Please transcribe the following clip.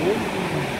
Uhum.